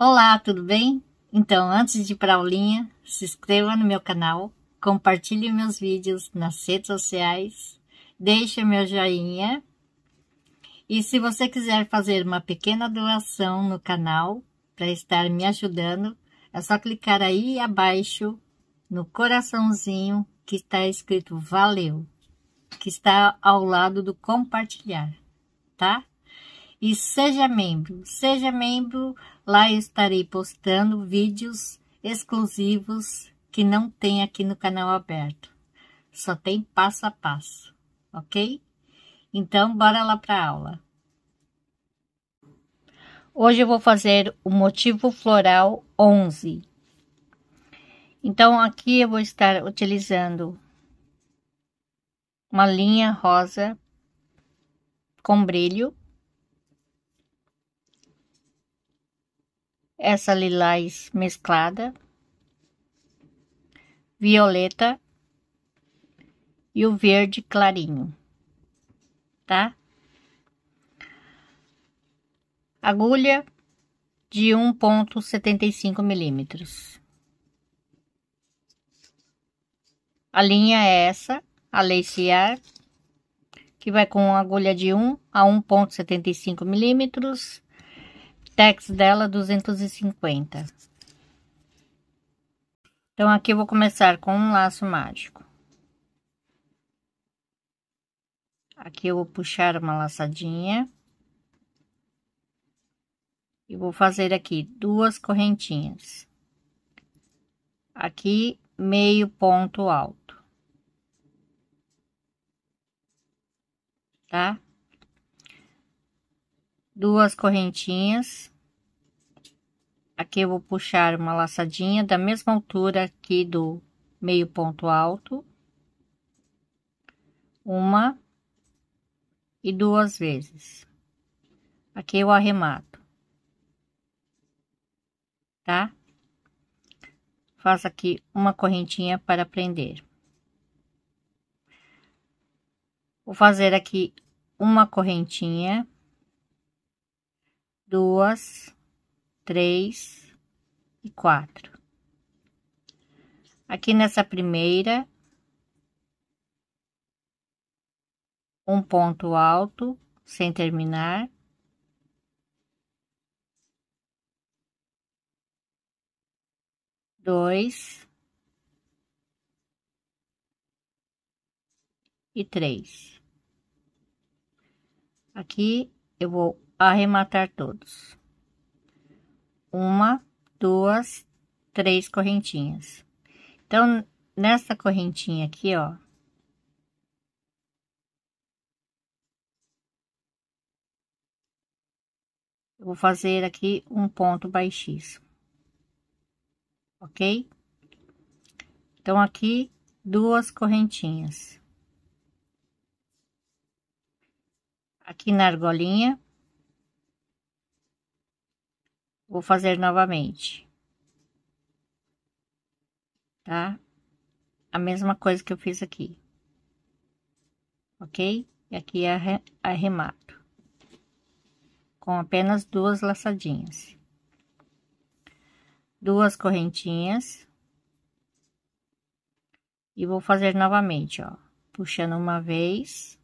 Olá, tudo bem? Então, antes de ir para a aulinha, se inscreva no meu canal, compartilhe meus vídeos nas redes sociais, deixe meu joinha. E se você quiser fazer uma pequena doação no canal para estar me ajudando, é só clicar aí abaixo no coraçãozinho que está escrito valeu, que está ao lado do compartilhar, tá? E seja membro, seja membro Lá eu estarei postando vídeos exclusivos que não tem aqui no canal aberto. Só tem passo a passo, ok? Então, bora lá para aula. Hoje eu vou fazer o motivo floral 11. Então, aqui eu vou estar utilizando uma linha rosa com brilho essa lilás mesclada, violeta e o verde clarinho, tá? Agulha de 1.75 milímetros. A linha é essa, a lacear, que vai com agulha de 1 a 1.75 milímetros Tex dela 250. Então, aqui eu vou começar com um laço mágico. Aqui eu vou puxar uma laçadinha. E vou fazer aqui duas correntinhas. Aqui, meio ponto alto. Tá? Duas correntinhas. Aqui eu vou puxar uma laçadinha da mesma altura aqui do meio ponto alto. Uma e duas vezes. Aqui eu arremato. Tá? Faço aqui uma correntinha para prender. Vou fazer aqui uma correntinha duas, três e quatro. Aqui nessa primeira, um ponto alto sem terminar. Dois e três. Aqui eu vou arrematar todos. Uma, duas, três correntinhas. Então, nessa correntinha aqui, ó, eu vou fazer aqui um ponto baixíssimo, ok? Então, aqui, duas correntinhas. Aqui na argolinha, Vou fazer novamente. Tá? A mesma coisa que eu fiz aqui. Ok? E aqui é arremato. Com apenas duas laçadinhas. Duas correntinhas. E vou fazer novamente, ó. Puxando uma vez.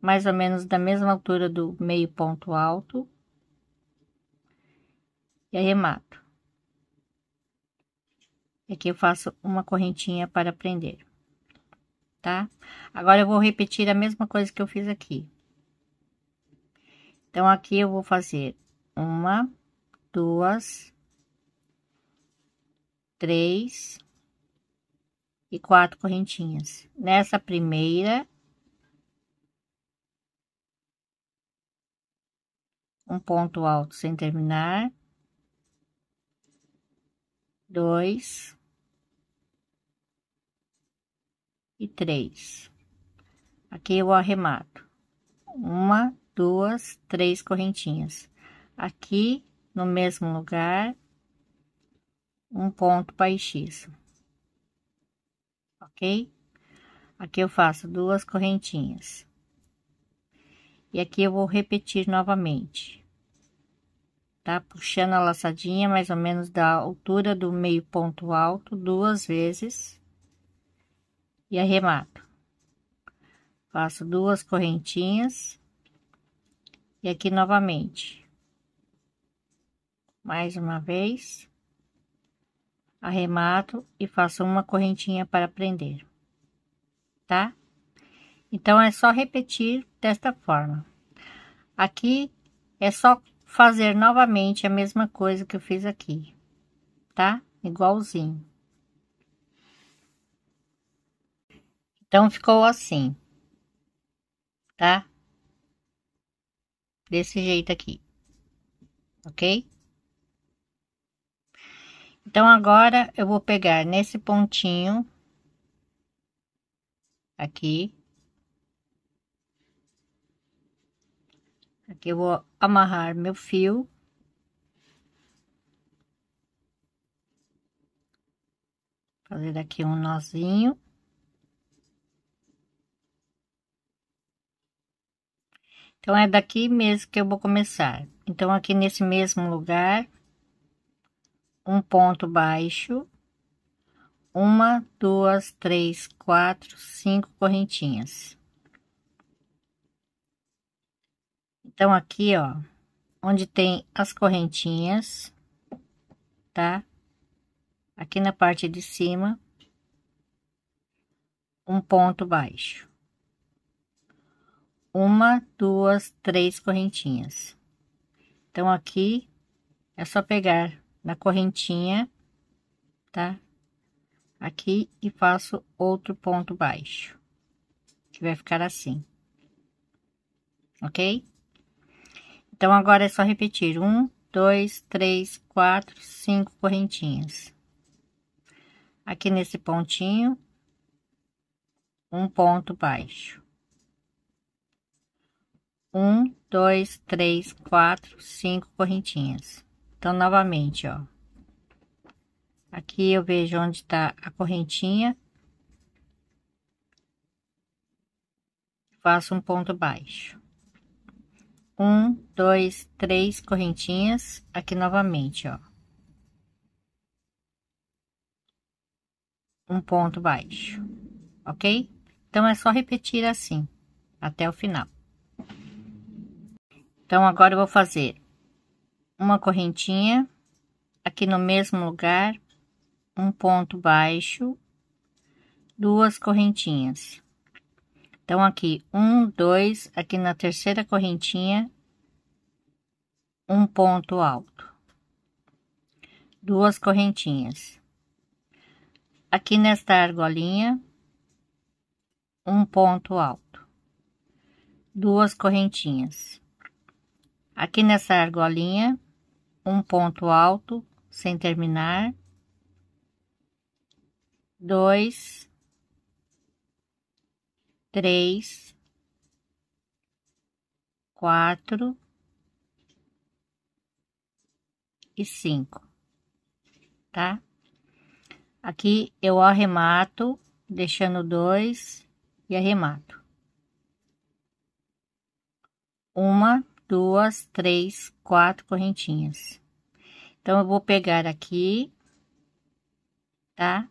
Mais ou menos da mesma altura do meio ponto alto e arremato. Aqui eu faço uma correntinha para prender, tá? Agora eu vou repetir a mesma coisa que eu fiz aqui. Então, aqui eu vou fazer uma, duas, três e quatro correntinhas. Nessa primeira, um ponto alto sem terminar dois e três. Aqui eu arremato uma, duas, três correntinhas. Aqui no mesmo lugar, um ponto baixíssimo, ok? Aqui eu faço duas correntinhas. E aqui eu vou repetir novamente. Tá? Puxando a laçadinha mais ou menos da altura do meio ponto alto duas vezes e arremato. Faço duas correntinhas e aqui novamente. Mais uma vez. Arremato e faço uma correntinha para prender, tá? Então, é só repetir desta forma. Aqui é só fazer novamente a mesma coisa que eu fiz aqui, tá? Igualzinho. Então, ficou assim, tá? Desse jeito aqui, ok? Então, agora eu vou pegar nesse pontinho aqui. Aqui eu vou amarrar meu fio. Fazer aqui um nozinho. Então, é daqui mesmo que eu vou começar. Então, aqui nesse mesmo lugar, um ponto baixo, uma, duas, três, quatro, cinco correntinhas. Então, aqui, ó, onde tem as correntinhas, tá? Aqui na parte de cima, um ponto baixo. Uma, duas, três correntinhas. Então, aqui é só pegar na correntinha, tá? Aqui e faço outro ponto baixo, que vai ficar assim, ok? Então, agora é só repetir um, dois, três, quatro, cinco correntinhas. Aqui nesse pontinho, um ponto baixo. Um, dois, três, quatro, cinco correntinhas. Então, novamente, ó. Aqui eu vejo onde tá a correntinha. Faço um ponto baixo um, dois, três correntinhas aqui novamente, ó. Um ponto baixo, ok? Então, é só repetir assim, até o final. Então, agora eu vou fazer uma correntinha aqui no mesmo lugar, um ponto baixo, duas correntinhas. Então, aqui, um, dois, aqui na terceira correntinha, um ponto alto. Duas correntinhas. Aqui nesta argolinha, um ponto alto. Duas correntinhas. Aqui nessa argolinha, um ponto alto, sem terminar. Dois três, quatro e cinco, tá? Aqui eu arremato, deixando dois e arremato. Uma, duas, três, quatro correntinhas. Então, eu vou pegar aqui, tá?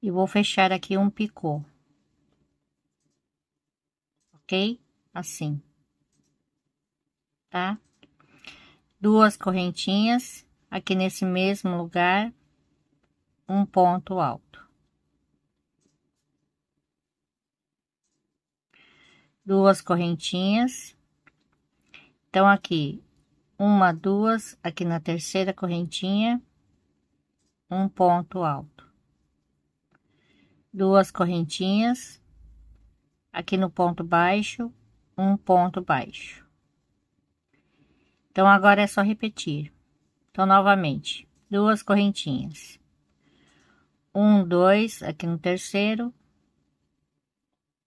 E vou fechar aqui um picô ok? Assim, tá? Duas correntinhas aqui nesse mesmo lugar, um ponto alto. Duas correntinhas. Então, aqui, uma, duas, aqui na terceira correntinha, um ponto alto. Duas correntinhas aqui no ponto baixo, um ponto baixo. Então, agora é só repetir. Então, novamente, duas correntinhas. Um, dois, aqui no terceiro,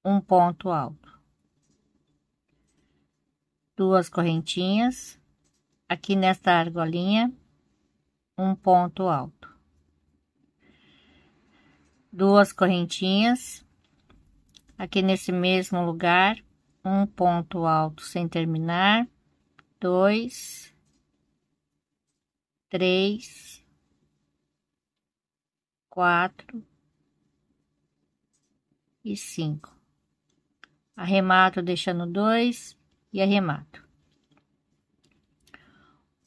um ponto alto. Duas correntinhas, aqui nesta argolinha, um ponto alto. Duas correntinhas, aqui nesse mesmo lugar, um ponto alto sem terminar, dois três, quatro e cinco. Arremato deixando dois e arremato.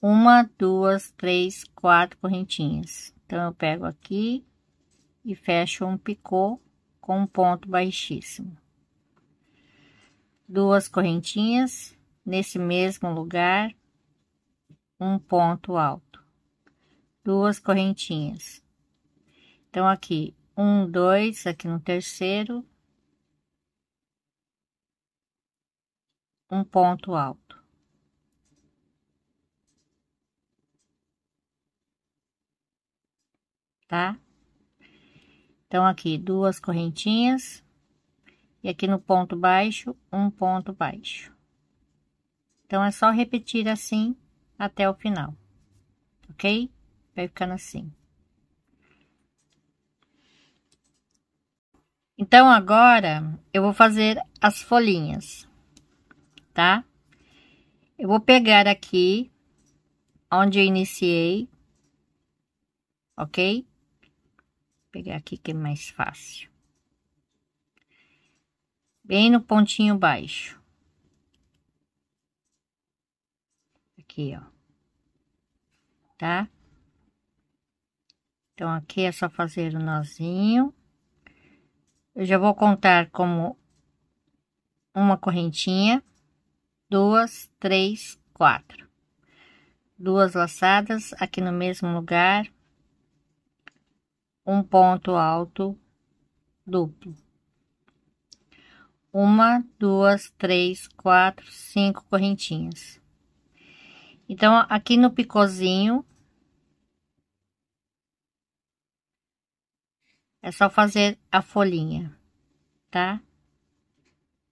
Uma, duas, três, quatro correntinhas. Então, eu pego aqui e fecho um picô com um ponto baixíssimo. Duas correntinhas nesse mesmo lugar, um ponto alto. Duas correntinhas. Então, aqui, um, dois, aqui no terceiro, um ponto alto. Tá? Então, aqui, duas correntinhas. E aqui no ponto baixo, um ponto baixo. Então, é só repetir assim até o final. Ok? Vai ficando assim. Então, agora, eu vou fazer as folhinhas, tá? Eu vou pegar aqui, onde eu iniciei, ok? Pegar aqui que é mais fácil. Bem no pontinho baixo. Aqui, ó. Tá? Então, aqui é só fazer o nozinho. Eu já vou contar como uma correntinha, duas, três, quatro. Duas laçadas aqui no mesmo lugar, um ponto alto duplo. Uma, duas, três, quatro, cinco correntinhas. Então, aqui no picôzinho, é só fazer a folhinha, tá?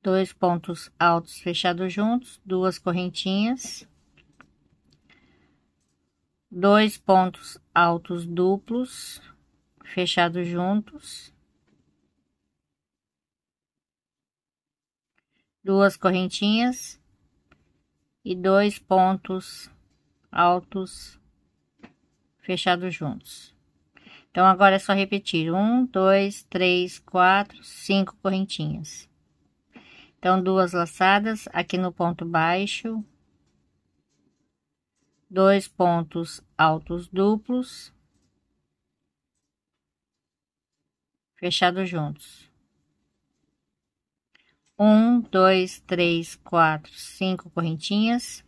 Dois pontos altos fechados juntos, duas correntinhas, dois pontos altos duplos, fechados juntos. Duas correntinhas e dois pontos altos fechados juntos. Então, agora é só repetir: um, dois, três, quatro, cinco correntinhas. Então, duas laçadas aqui no ponto baixo, dois pontos altos duplos fechados juntos. Um, dois, três, quatro, cinco correntinhas.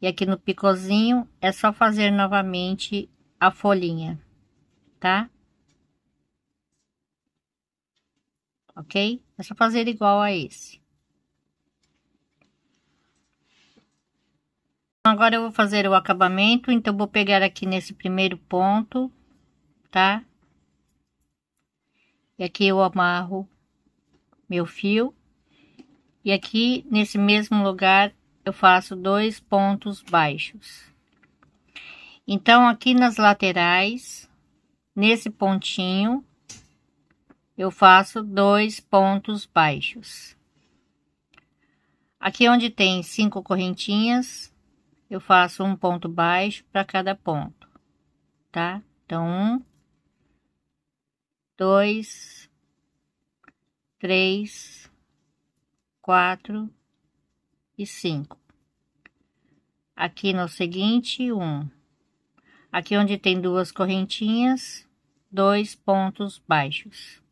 E aqui no picôzinho é só fazer novamente a folhinha, tá? Ok? É só fazer igual a esse. Agora eu vou fazer o acabamento, então vou pegar aqui nesse primeiro ponto, tá? E aqui eu amarro meu fio. E aqui nesse mesmo lugar eu faço dois pontos baixos. Então, aqui nas laterais, nesse pontinho, eu faço dois pontos baixos. Aqui onde tem cinco correntinhas, eu faço um ponto baixo para cada ponto, tá? Então, um, dois, três, quatro e cinco. Aqui no seguinte, um. Aqui onde tem duas correntinhas, dois pontos baixos.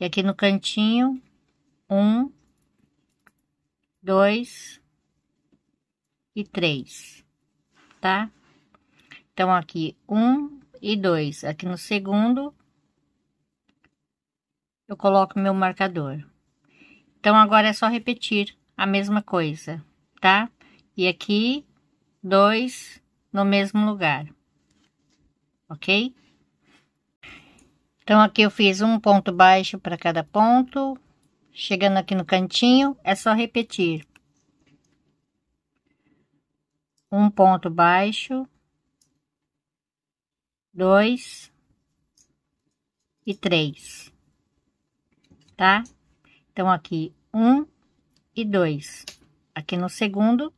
E aqui no cantinho, um, dois e três, tá? Então, aqui um e dois. Aqui no segundo, eu coloco meu marcador. Então, agora é só repetir a mesma coisa, tá? E aqui, dois no mesmo lugar, ok? Então, aqui eu fiz um ponto baixo para cada ponto. Chegando aqui no cantinho, é só repetir. Um ponto baixo, dois e três tá? Então, aqui, um e dois. Aqui no segundo,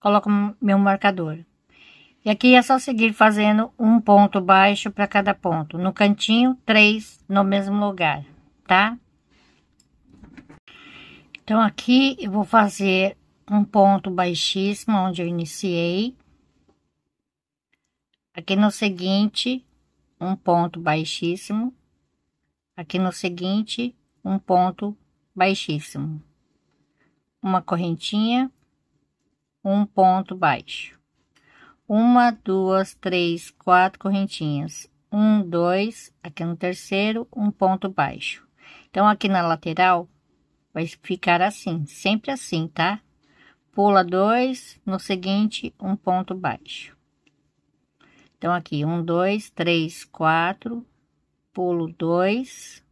coloco meu marcador. E aqui é só seguir fazendo um ponto baixo para cada ponto. No cantinho, três no mesmo lugar, tá? Então, aqui eu vou fazer um ponto baixíssimo onde eu iniciei. Aqui no seguinte, um ponto baixíssimo. Aqui no seguinte, um ponto baixíssimo. Uma correntinha, um ponto baixo. Uma, duas, três, quatro correntinhas. Um, dois, aqui no terceiro, um ponto baixo. Então, aqui na lateral, vai ficar assim, sempre assim, tá? Pula dois, no seguinte, um ponto baixo. Então, aqui, um, dois, três, quatro, pulo dois,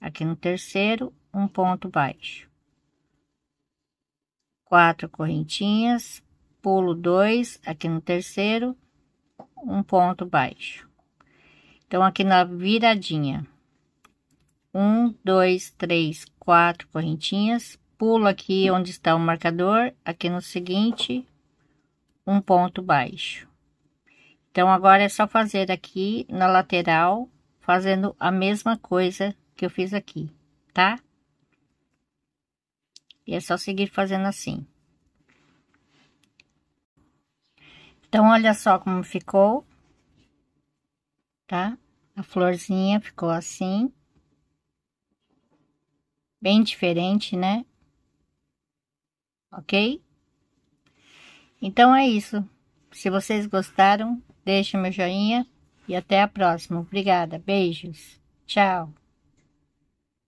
aqui no terceiro, um ponto baixo. Quatro correntinhas, pulo dois, aqui no terceiro, um ponto baixo. Então, aqui na viradinha, um, dois, três, quatro correntinhas, pulo aqui onde está o marcador, aqui no seguinte, um ponto baixo. Então, agora é só fazer aqui na lateral, fazendo a mesma coisa que eu fiz aqui, tá? E é só seguir fazendo assim. Então, olha só como ficou, tá? A florzinha ficou assim bem diferente, né? Ok? Então é isso. Se vocês gostaram, deixe meu joinha e até a próxima. Obrigada. Beijos. Tchau.